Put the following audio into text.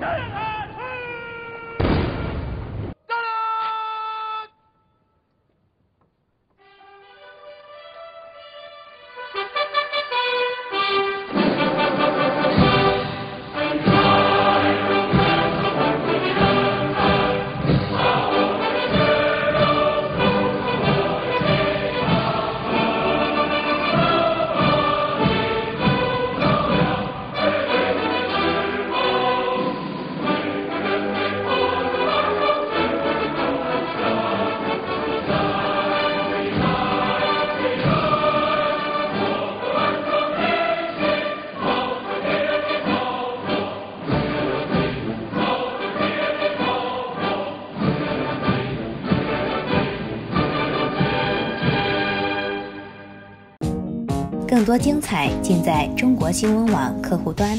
漂亮啊更多精彩尽在中国新闻网客户端。